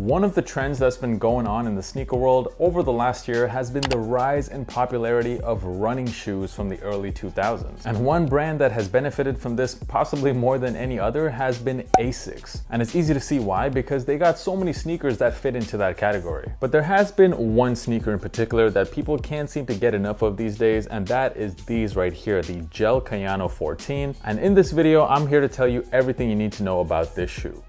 One of the trends that's been going on in the sneaker world over the last year has been the rise in popularity of running shoes from the early 2000s. And one brand that has benefited from this possibly more than any other has been ASICS. And it's easy to see why because they got so many sneakers that fit into that category. But there has been one sneaker in particular that people can't seem to get enough of these days and that is these right here, the Gel Kayano 14. And in this video, I'm here to tell you everything you need to know about this shoe.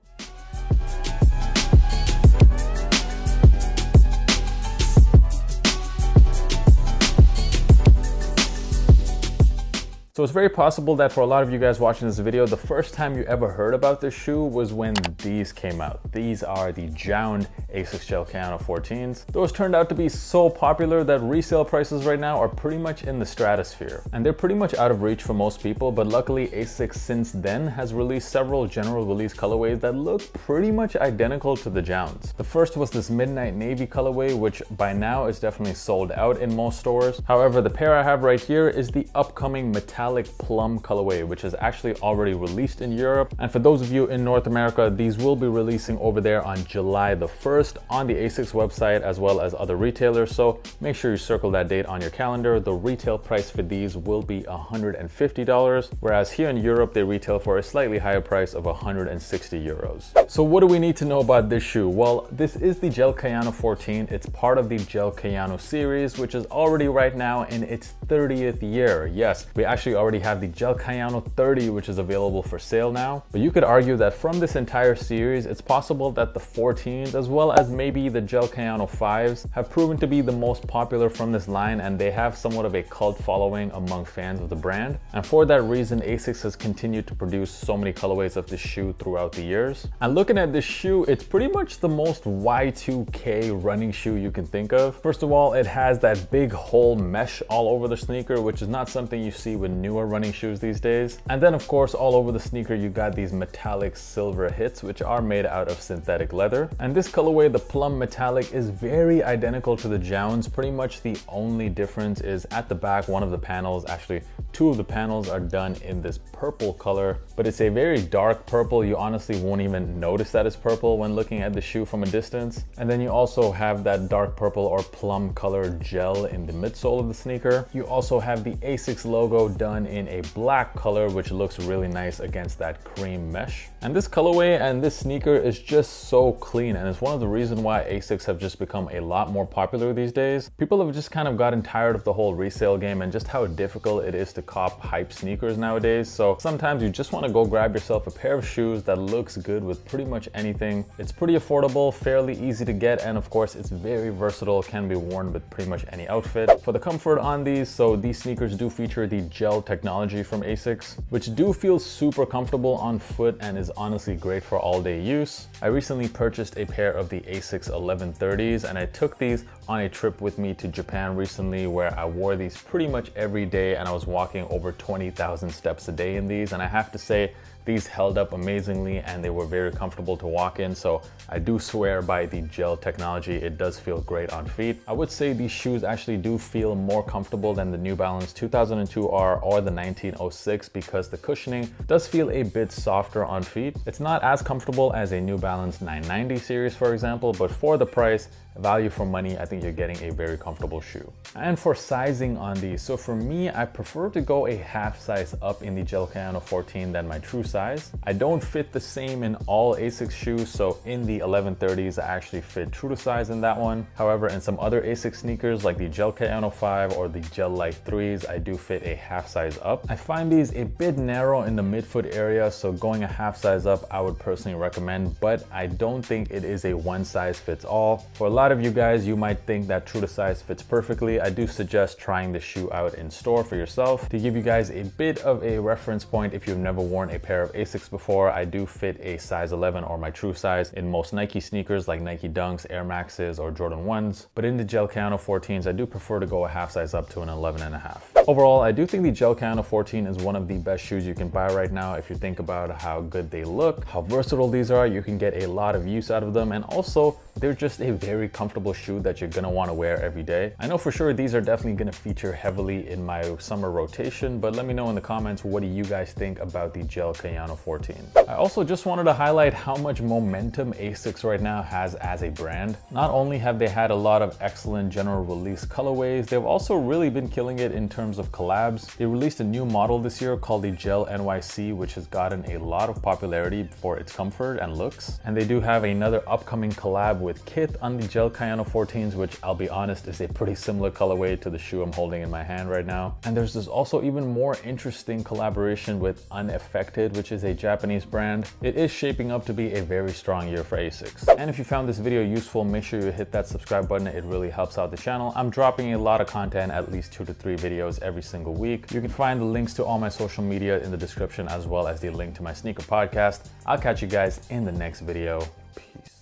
So it's very possible that for a lot of you guys watching this video, the first time you ever heard about this shoe was when these came out. These are the JJJJound ASICS Gel Kayano 14s. Those turned out to be so popular that resale prices right now are pretty much in the stratosphere. And they're pretty much out of reach for most people, but luckily ASICS since then has released several general release colorways that look pretty much identical to the JJJJounds. The first was this Midnight Navy colorway, which by now is definitely sold out in most stores. However, the pair I have right here is the upcoming metallic metallic plum colorway, which is actually already released in Europe. And for those of you in North America, these will be releasing over there on July the 1st on the ASICS website as well as other retailers. So make sure you circle that date on your calendar. The retail price for these will be $150, whereas here in Europe, they retail for a slightly higher price of 160 euros. So what do we need to know about this shoe? Well, this is the Gel Kayano 14. It's part of the Gel Kayano series, which is already right now in its 30th year. Yes, we actually actually already have the Gel Kayano 30, which is available for sale now. But you could argue that from this entire series, it's possible that the 14s, as well as maybe the Gel Kayano 5s, have proven to be the most popular from this line and they have somewhat of a cult following among fans of the brand. And for that reason, ASICS has continued to produce so many colorways of this shoe throughout the years. And looking at this shoe, it's pretty much the most Y2K running shoe you can think of. First of all, it has that big hole mesh all over the sneaker, which is not something you see with newer running shoes these days. And then of course, all over the sneaker, you got these metallic silver hits, which are made out of synthetic leather. And this colorway, the plum metallic, is very identical to the JJJJounds. Pretty much the only difference is at the back, one of the panels, actually two of the panels are done in this purple color, but it's a very dark purple. You honestly won't even notice that it's purple when looking at the shoe from a distance. And then you also have that dark purple or plum color gel in the midsole of the sneaker. You also have the ASICS logo done in a black color, which looks really nice against that cream mesh. And this colorway and this sneaker is just so clean. And it's one of the reasons why ASICS have just become a lot more popular these days. People have just kind of gotten tired of the whole resale game and just how difficult it is to cop hype sneakers nowadays. So sometimes you just want to go grab yourself a pair of shoes that looks good with pretty much anything. It's pretty affordable, fairly easy to get, and of course it's very versatile, can be worn with pretty much any outfit. For the comfort on these, so these sneakers do feature the gel technology from ASICS, which do feel super comfortable on foot and is honestly great for all day use. I recently purchased a pair of the ASICS 1130s and I took these on a trip with me to Japan recently where I wore these pretty much every day and I was walking over 20,000 steps a day in these and I have to say these held up amazingly and they were very comfortable to walk in. So I do swear by the gel technology. It does feel great on feet. I would say these shoes actually do feel more comfortable than the New Balance 2002R or the 1906 because the cushioning does feel a bit softer on feet. It's not as comfortable as a New Balance 990 series, for example, but for the price, value for money, I think you're getting a very comfortable shoe. And for sizing on these, so for me, I prefer to go a half size up in the Gel Kayano 14 than my true size. I don't fit the same in all ASICS shoes, so in the 1130s, I actually fit true to size in that one. However, in some other ASICS sneakers like the Gel Kayano 5 or the Gel Lyte 3s, I do fit a half size up. I find these a bit narrow in the midfoot area, so going a half size up, I would personally recommend, but I don't think it is a one size fits all. For a lot of you guys, you might think that true to size fits perfectly. I do suggest trying the shoe out in store for yourself. To give you guys a bit of a reference point, if you've never worn a pair of ASICS before, I do fit a size 11 or my true size in most Nike sneakers like Nike Dunks, Air Maxes, or Jordan 1s. But in the Gel Kayano 14s, I do prefer to go a half size up to an 11 and a half. Overall, I do think the Gel Kayano 14 is one of the best shoes you can buy right now if you think about how good they look, how versatile these are, you can get a lot of use out of them, and also they're just a very comfortable shoe that you're gonna wanna wear every day. I know for sure these are definitely gonna feature heavily in my summer rotation, but let me know in the comments what do you guys think about the Gel Kayano 14. I also just wanted to highlight how much momentum ASICS right now has as a brand. Not only have they had a lot of excellent general release colorways, they've also really been killing it in terms of collabs. They released a new model this year called the Gel NYC, which has gotten a lot of popularity for its comfort and looks. And they do have another upcoming collab with Kith on the Gel Kayano 14s, which I'll be honest is a pretty similar colorway to the shoe I'm holding in my hand right now. And there's this also even more interesting collaboration with Unaffected, which is a Japanese brand. It is shaping up to be a very strong year for ASICS. And if you found this video useful, make sure you hit that subscribe button. It really helps out the channel. I'm dropping a lot of content, at least two to three videos every single week. You can find the links to all my social media in the description as well as the link to my sneaker podcast. I'll catch you guys in the next video. Peace.